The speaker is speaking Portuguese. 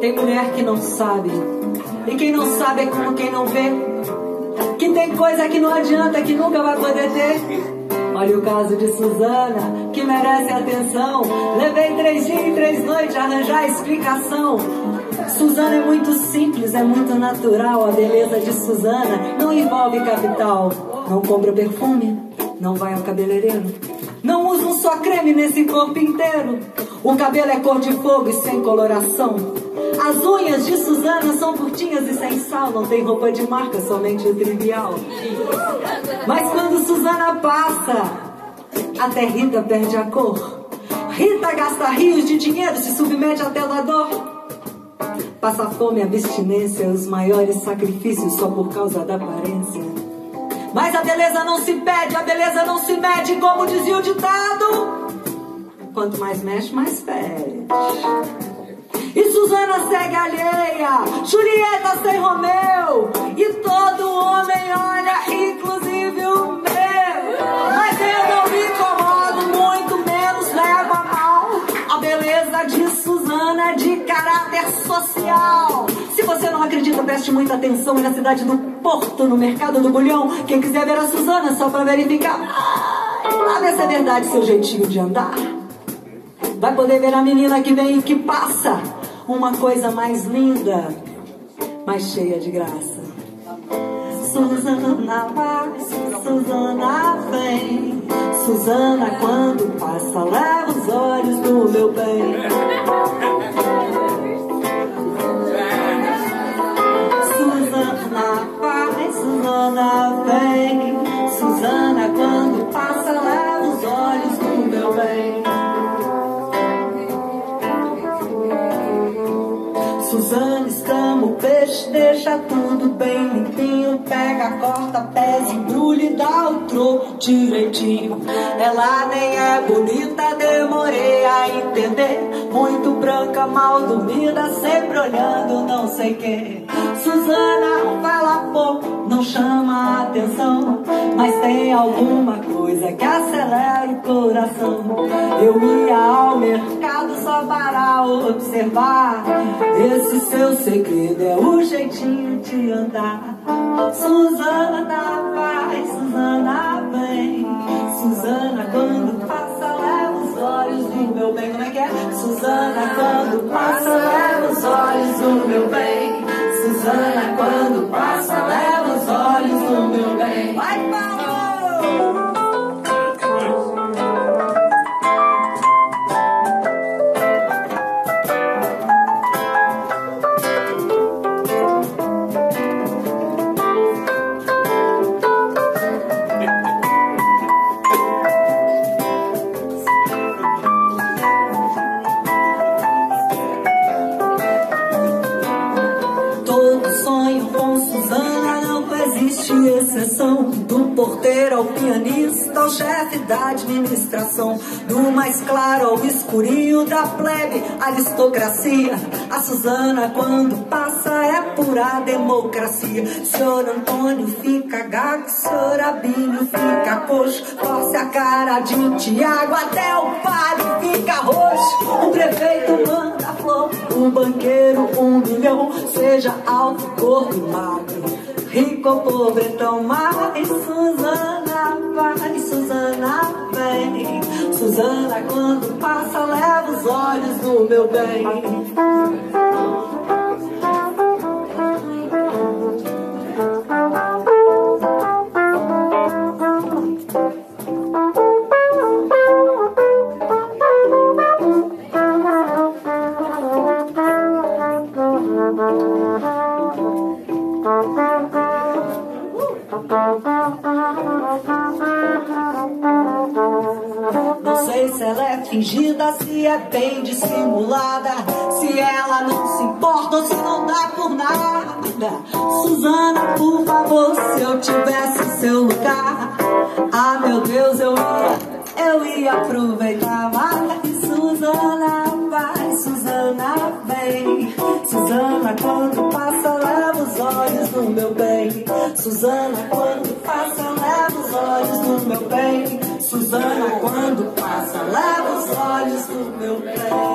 Tem mulher que não sabe. E quem não sabe é como quem não vê. Que tem coisa que não adianta, que nunca vai poder ter. Olha o caso de Suzana, que merece atenção. Levei três dias e três noites a arranjar explicação. Suzana é muito simples, é muito natural. A beleza de Suzana não envolve capital. Não compra perfume, não vai ao cabeleireiro. Não usa um só creme nesse corpo inteiro. O cabelo é cor de fogo e sem coloração. As unhas de Suzana são curtinhas e sem sal. Não tem roupa de marca, somente o trivial. Mas quando Suzana passa, até Rita perde a cor. Rita gasta rios de dinheiro, se submete até da dor. Passa fome, abstinência, os maiores sacrifícios só por causa da aparência. Mas a beleza não se pede, a beleza não se mede, como dizia o ditado. Quanto mais mexe, mais pede. E Suzana segue alheia, Julieta sem Romeu. E todo homem olha, inclusive o meu. Mas eu não me incomodo, muito menos levo a mal. A beleza de Suzana de caráter social. Se você não acredita, preste muita atenção. Na cidade do Porto, no mercado do bulhão, quem quiser ver a Suzana, só pra verificar. Lá ver se é verdade seu jeitinho de andar. Vai poder ver a menina que vem e que passa. Uma coisa mais linda, mais cheia de graça. Suzana vai, Suzana vem. Suzana quando passa, leva os olhos do meu bem. Peixe, deixa tudo bem limpinho. Pega, corta, pés, embrulha e dá o troco direitinho. Ela nem é bonita, demorei a entender. Muito branca, mal dormida, sempre olhando não sei quem. Suzana fala pouco, não chama atenção. Mas tem alguma coisa que acelera o coração. Eu ia ao mercado só para observar. Esse seu segredo é o jeitinho de andar. Suzana vai, Suzana vem. Suzana quando passa leva os olhos do meu bem. Suzana quando passa leva os olhos do meu bem. Suzana quando passa existe exceção. Do porteiro ao pianista, ao chefe da administração. Do mais claro ao escurinho, da plebe, aristocracia. A Suzana, quando passa, é pura democracia. Senhor Antônio fica gago, senhor Abinho fica coxo. Torce a cara de Tiago, até o padre fica roxo. O prefeito manda flor, o banqueiro um milhão. Seja alto, gordo e magro. Rico ou pobre, tão mais Suzana vai, Suzana vem. Suzana quando passa leva os olhos do meu bem ela é fingida, se é bem dissimulada. Se ela não se importa ou se não dá por nada. Suzana, por favor, se eu tivesse seu lugar. Ah, meu Deus, eu ia, eu ia aproveitar Vai, Suzana, vai, Suzana, Suzana, quando passa, leva os olhos do meu bem. Suzana, quando passa, leva os olhos do meu bem. Suzana, quando leva os olhos do meu bem.